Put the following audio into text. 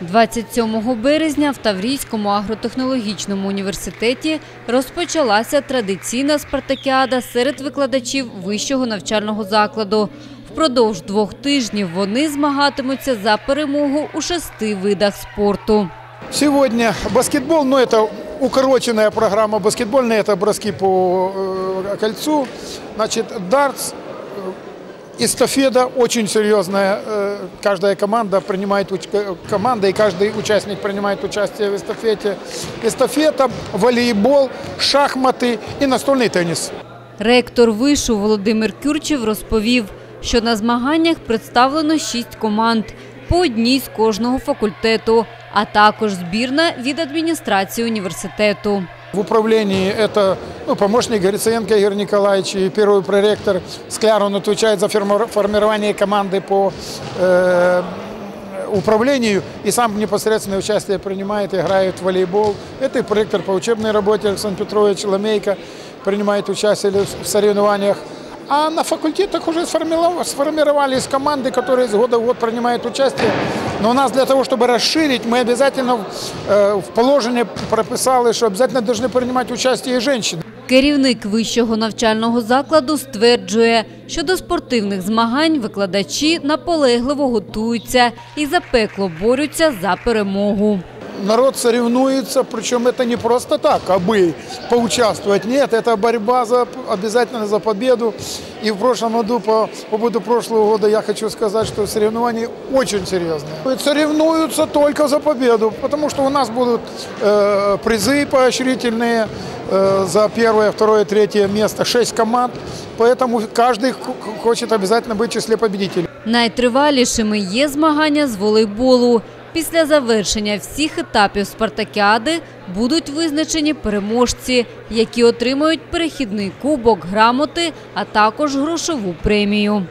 27 березня в Таврійському агротехнологічному університеті розпочалася традиційна спартакіада серед викладачів вищого навчального закладу. Впродовж двох тижнів вони змагатимуться за перемогу у шести видах спорту. Сегодня баскетбол, но это укороченная программа баскетбольная, это броски по э, кольцу. Значит, дартс, э, эстафета очень серьезная. Э, каждая команда принимает уч- э, команда и каждый участник принимает участие в эстафете. Эстафета, волейбол, шахматы и настольный теннис. Ректор вишу Володимир Кюрчев розповів, що на змаганнях представлено шість команд по одній з кожного факультету, а також збірна від адміністрації університету. В управлении это ну, помощник Гриценко Игорь Николаевич и первый проректор Скляр, он отвечает за формирование команды по э, управлению и сам непосредственное участие принимает, играет в волейбол. Это и проректор по учебной работе Александр Петрович Ламейко принимает участие в соревнованиях. А на факультетах уже сформировались команды, которые из года в год принимают участие. Но у нас для того, чтобы расширить, мы обязательно э, в положении прописали, что обязательно должны принимать участие и женщины. Керівник вищого навчального закладу стверджує, що до спортивних змагань викладачі наполегливо готуються і запекло борються за перемогу. Народ соревнуется, причем это не просто так, а бы поучаствовать. Нет, это борьба за, обязательно за победу. И в прошлом году, по опыту прошлого года, я хочу сказать, что соревнования очень серьезные. Соревнуются только за победу, потому что у нас будут э, призы поощрительные э, за первое, второе, третье место, шесть команд. Поэтому каждый х- хочет обязательно быть в числе победителей. Найтривалішими є змагання з волейболу. Після завершення всіх етапів спартакіади будуть визначені переможці, які отримають перехідний кубок, грамоти, а також грошову премію.